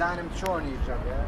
نازانم چۆنی ژەبێ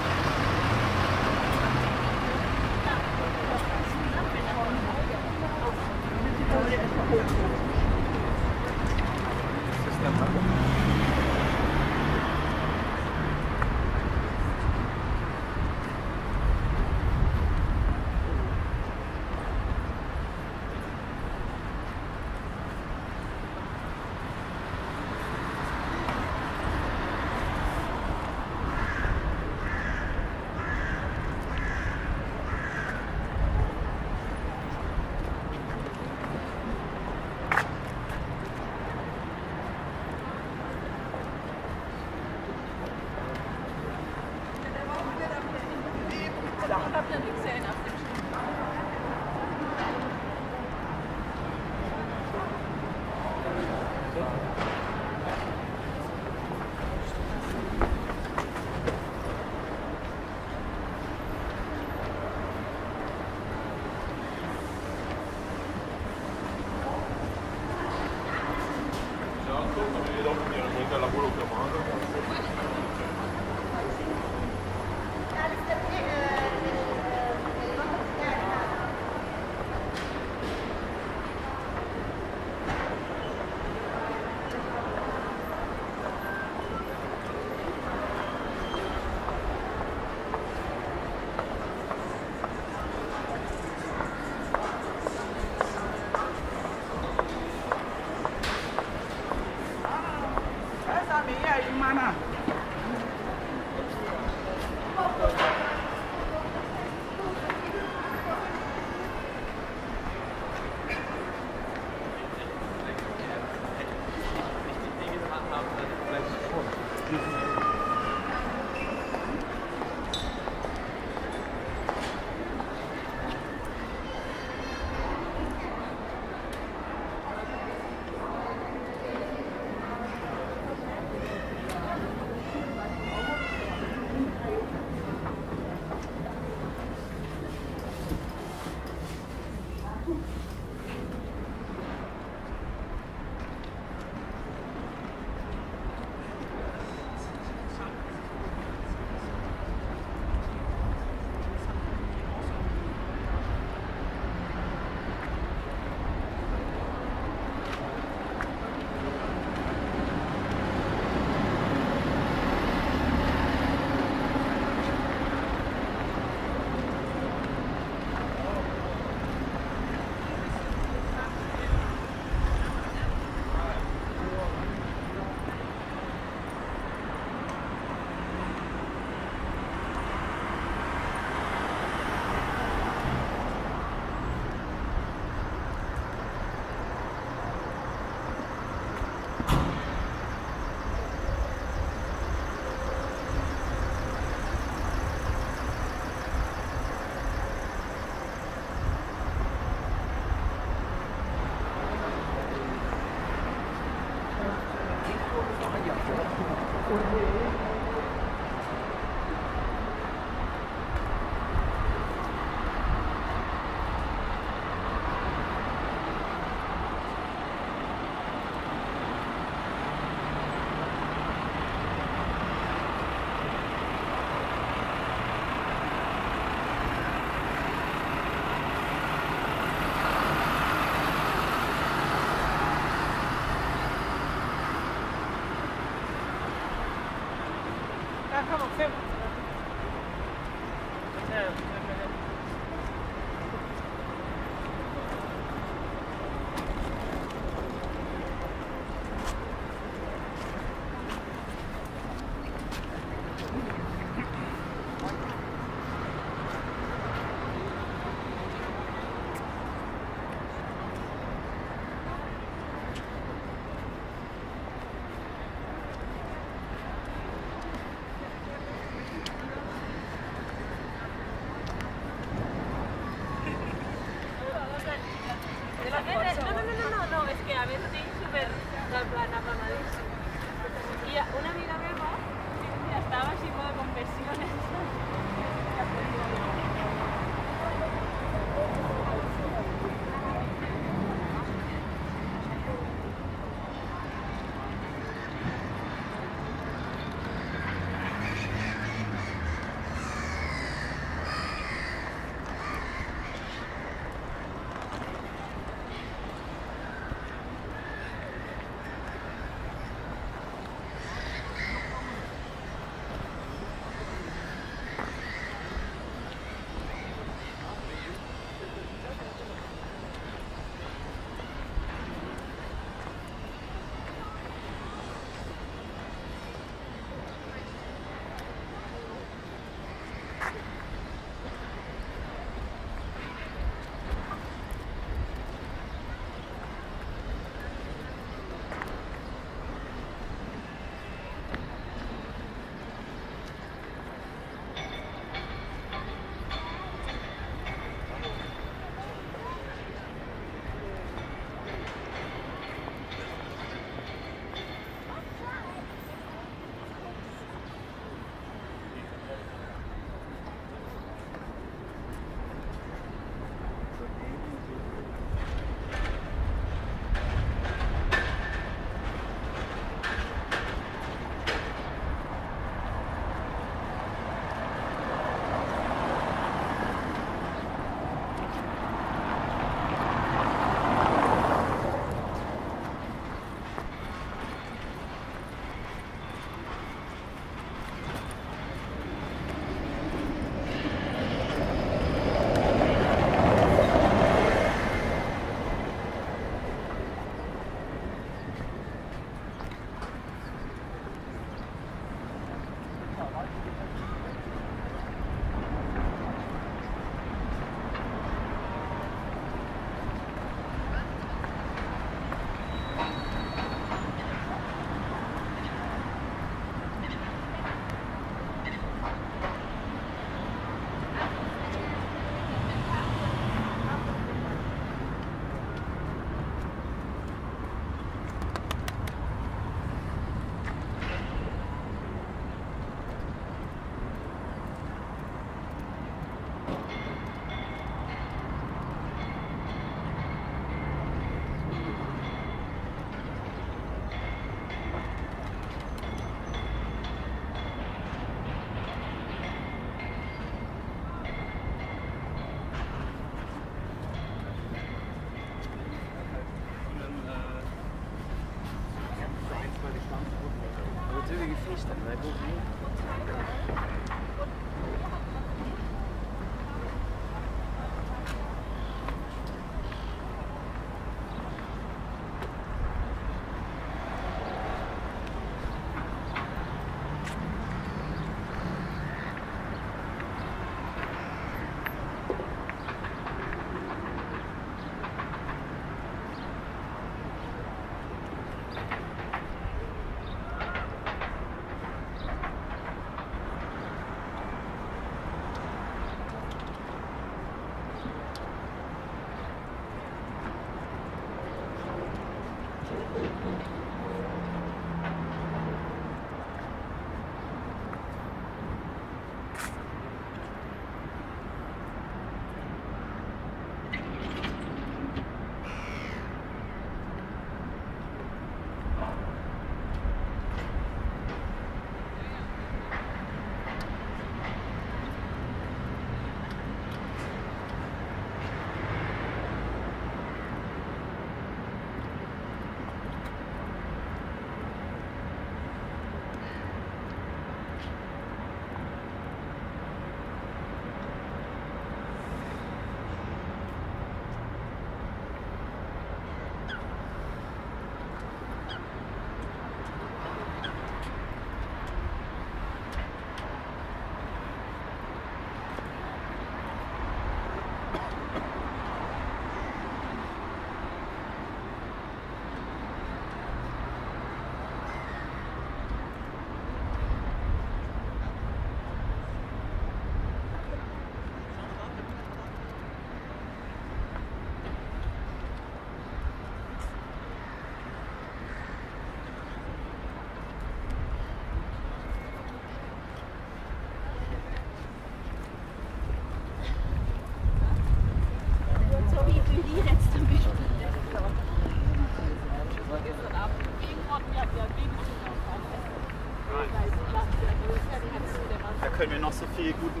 können wir noch so viel guten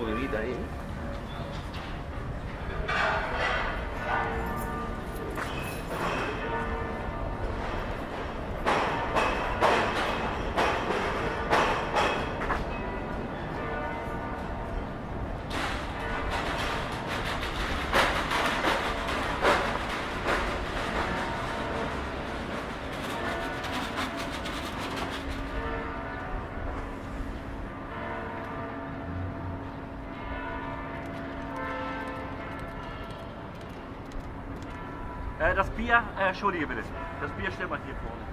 poquitita ahí. ¿eh? Das Bier, äh, entschuldige bitte. Das Bier stellen wir hier vorne.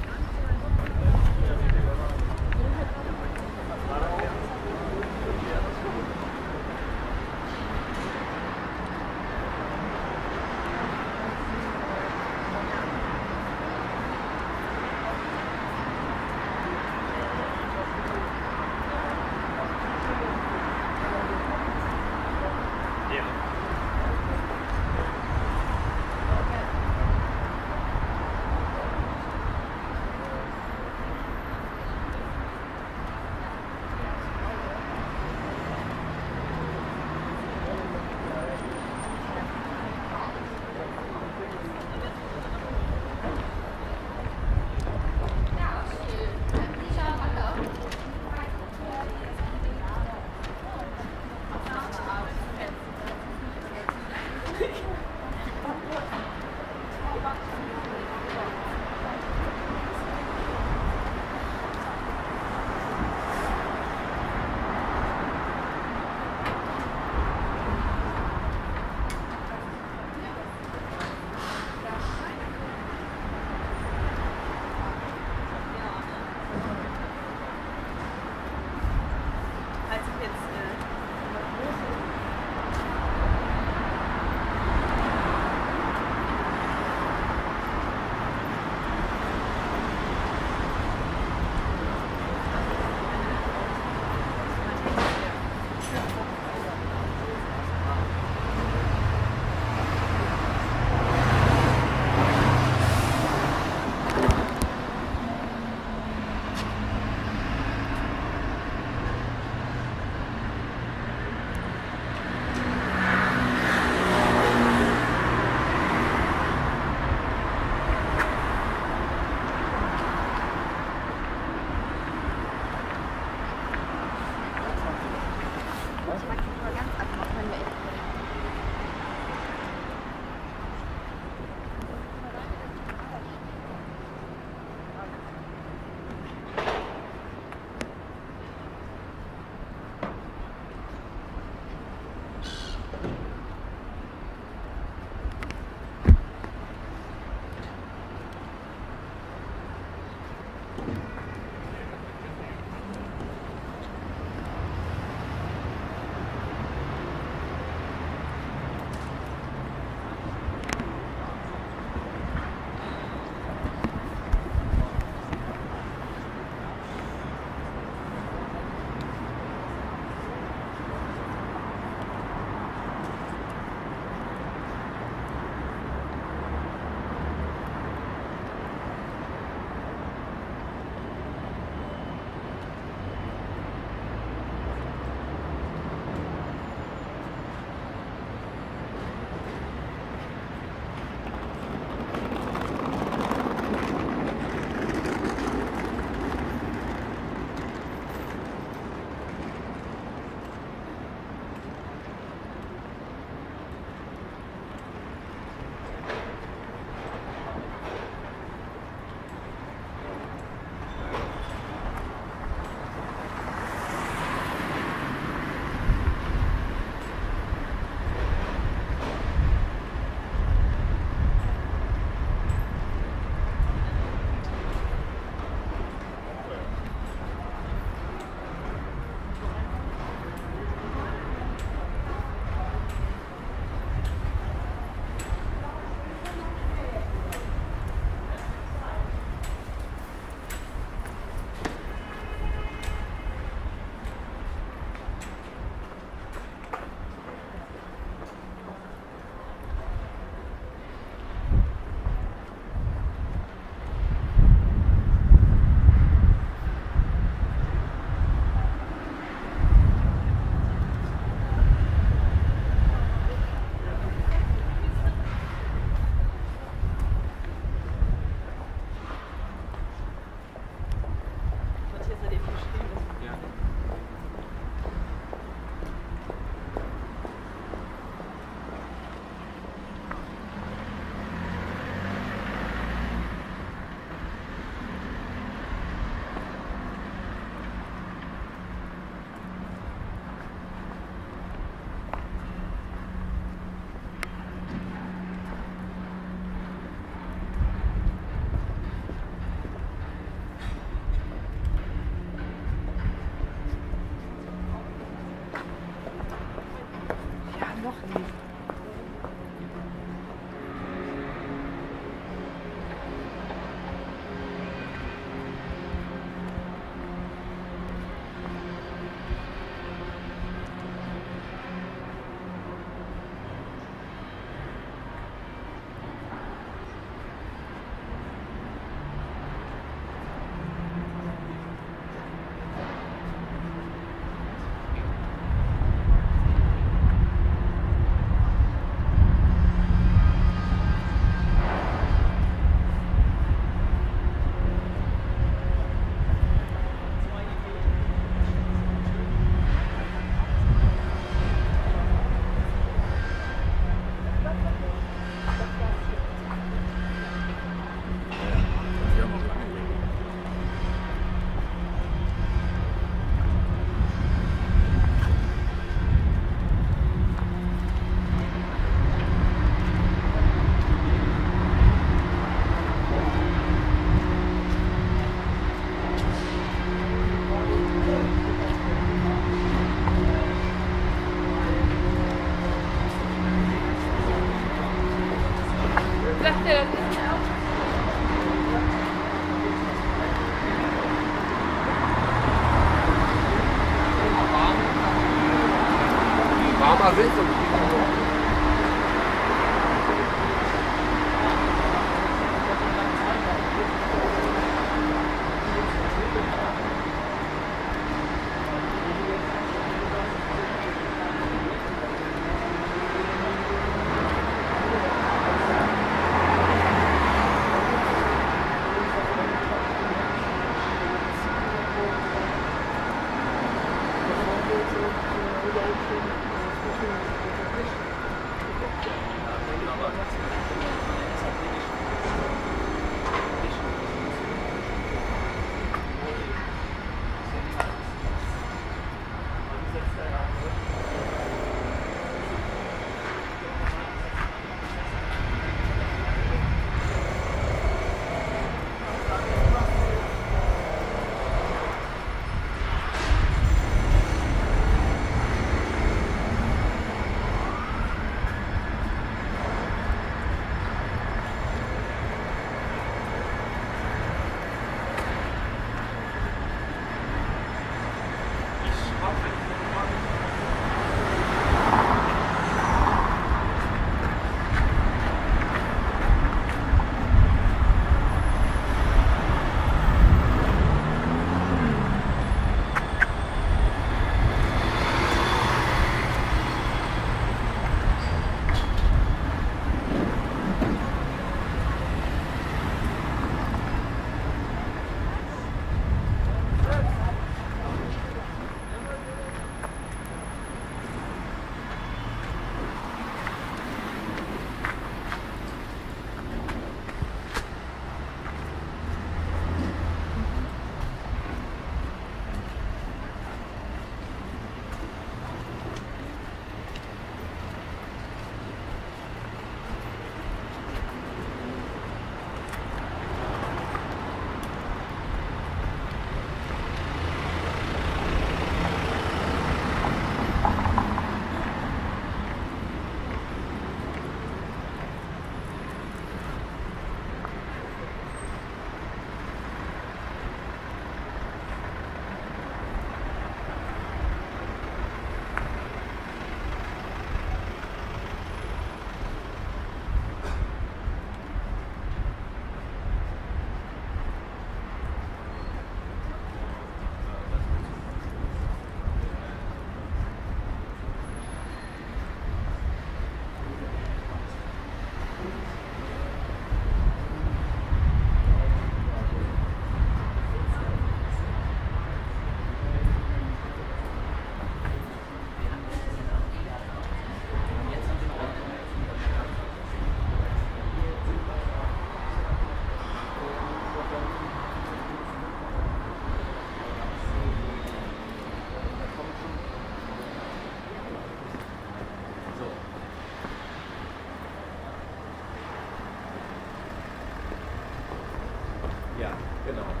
Ja, genau.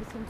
bizim